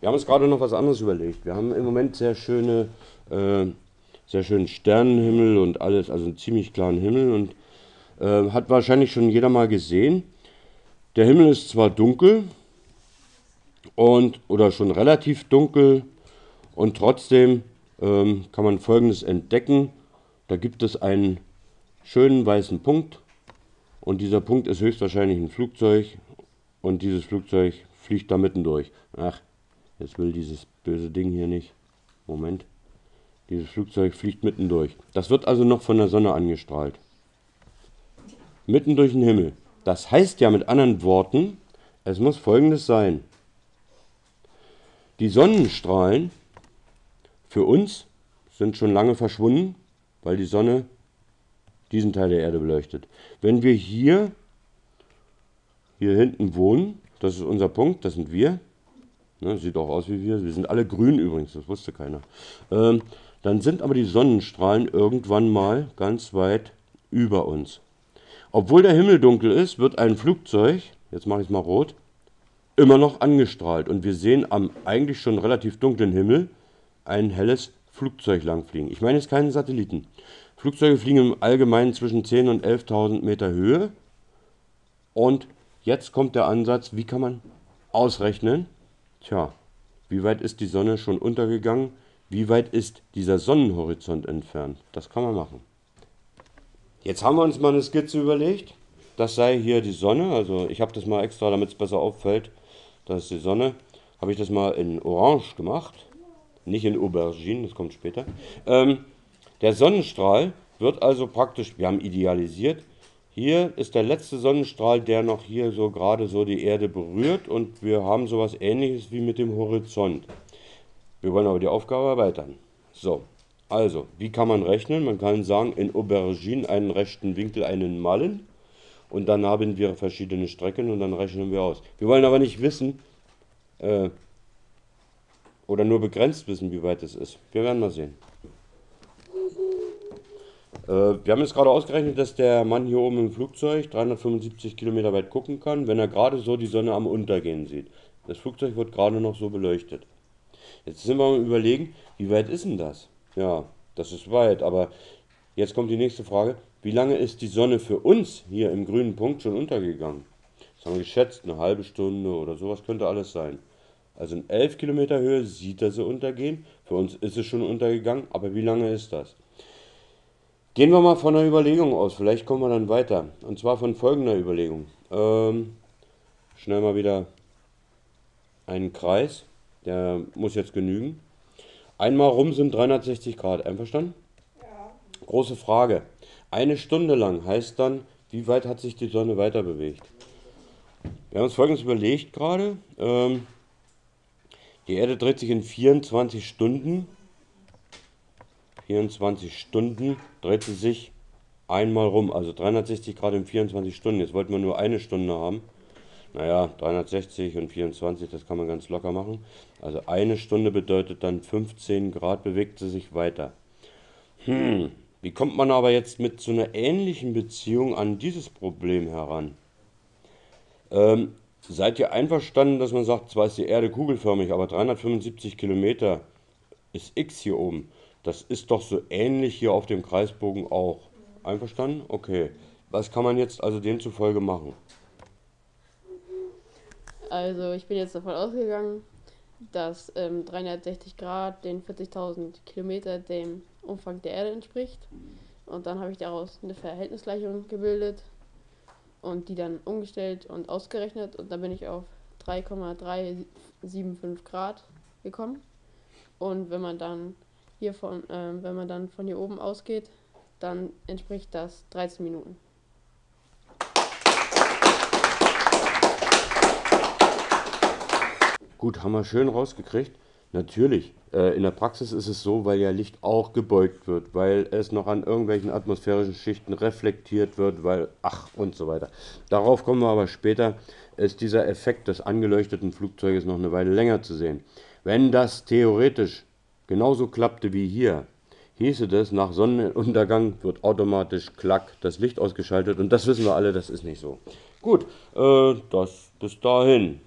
Wir haben uns gerade noch was anderes überlegt. Wir haben im Moment sehr schöne, äh, sehr schönen Sternenhimmel und alles, also einen ziemlich klaren Himmel und äh, hat wahrscheinlich schon jeder mal gesehen. Der Himmel ist zwar dunkel und oder schon relativ dunkel und trotzdem ähm, kann man Folgendes entdecken. Da gibt es einen schönen weißen Punkt und dieser Punkt ist höchstwahrscheinlich ein Flugzeug und dieses Flugzeug fliegt da mitten durch. Ach, jetzt will dieses böse Ding hier nicht. Moment. Dieses Flugzeug fliegt mitten durch. Das wird also noch von der Sonne angestrahlt. Mitten durch den Himmel. Das heißt ja mit anderen Worten, es muss folgendes sein. Die Sonnenstrahlen für uns sind schon lange verschwunden, weil die Sonne diesen Teil der Erde beleuchtet. Wenn wir hier, hier hinten wohnen, das ist unser Punkt, das sind wir, ne, sieht auch aus wie wir, wir sind alle grün übrigens, das wusste keiner, ähm, dann sind aber die Sonnenstrahlen irgendwann mal ganz weit über uns. Obwohl der Himmel dunkel ist, wird ein Flugzeug, jetzt mache ich es mal rot, immer noch angestrahlt. Und wir sehen am eigentlich schon relativ dunklen Himmel ein helles Flugzeug langfliegen. Ich meine jetzt keinen Satelliten. Flugzeuge fliegen im Allgemeinen zwischen 10.000 und 11.000 Meter Höhe. Und jetzt kommt der Ansatz, wie kann man ausrechnen? Tja, wie weit ist die Sonne schon untergegangen? Wie weit ist dieser Sonnenhorizont entfernt? Das kann man machen. Jetzt haben wir uns mal eine Skizze überlegt. Das sei hier die Sonne. Also ich habe das mal extra, damit es besser auffällt. Das ist die Sonne. Habe ich das mal in Orange gemacht. Nicht in Aubergine, das kommt später. Ähm, der Sonnenstrahl wird also praktisch, wir haben idealisiert, hier ist der letzte Sonnenstrahl, der noch hier so gerade so die Erde berührt und wir haben sowas ähnliches wie mit dem Horizont. Wir wollen aber die Aufgabe erweitern. So, also, wie kann man rechnen? Man kann sagen, in Aubergine einen rechten Winkel einen Malen und dann haben wir verschiedene Strecken und dann rechnen wir aus. Wir wollen aber nicht wissen äh, oder nur begrenzt wissen, wie weit es ist. Wir werden mal sehen. Äh, wir haben jetzt gerade ausgerechnet, dass der Mann hier oben im Flugzeug 375 Kilometer weit gucken kann, wenn er gerade so die Sonne am Untergehen sieht. Das Flugzeug wird gerade noch so beleuchtet. Jetzt sind wir mal überlegen, wie weit ist denn das? Ja, das ist weit, aber jetzt kommt die nächste Frage. Wie lange ist die Sonne für uns hier im grünen Punkt schon untergegangen? Das haben wir geschätzt, eine halbe Stunde oder sowas könnte alles sein. Also in 11 Kilometer Höhe sieht er sie untergehen. Für uns ist es schon untergegangen, aber wie lange ist das? Gehen wir mal von einer Überlegung aus, vielleicht kommen wir dann weiter. Und zwar von folgender Überlegung. Ähm, schnell mal wieder einen Kreis, der muss jetzt genügen. Einmal rum sind 360 Grad. Einverstanden? Ja. Große Frage. Eine Stunde lang heißt dann, wie weit hat sich die Sonne weiter bewegt? Wir haben uns folgendes überlegt gerade. Ähm, die Erde dreht sich in 24 Stunden. 24 Stunden dreht sie sich einmal rum. Also 360 Grad in 24 Stunden. Jetzt wollten wir nur eine Stunde haben. Naja, 360 und 24, das kann man ganz locker machen. Also eine Stunde bedeutet dann 15 Grad bewegt sie sich weiter. Hm, wie kommt man aber jetzt mit so einer ähnlichen Beziehung an dieses Problem heran? Ähm, seid ihr einverstanden, dass man sagt, zwar ist die Erde kugelförmig, aber 375 Kilometer ist x hier oben. Das ist doch so ähnlich hier auf dem Kreisbogen auch. Einverstanden? Okay. Was kann man jetzt also demzufolge machen? Also ich bin jetzt davon ausgegangen, dass ähm, 360 Grad den 40.000 Kilometer dem Umfang der Erde entspricht. Und dann habe ich daraus eine Verhältnisgleichung gebildet und die dann umgestellt und ausgerechnet. Und dann bin ich auf 3,375 Grad gekommen. Und wenn man dann hier von, äh, wenn man dann von hier oben ausgeht, dann entspricht das 13 Minuten. Gut, haben wir schön rausgekriegt. Natürlich, äh, in der Praxis ist es so, weil ja Licht auch gebeugt wird, weil es noch an irgendwelchen atmosphärischen Schichten reflektiert wird, weil, ach und so weiter. Darauf kommen wir aber später, ist dieser Effekt des angeleuchteten Flugzeuges noch eine Weile länger zu sehen. Wenn das theoretisch genauso klappte wie hier, hieße das, nach Sonnenuntergang wird automatisch klack das Licht ausgeschaltet und das wissen wir alle, das ist nicht so. Gut, äh, das bis dahin.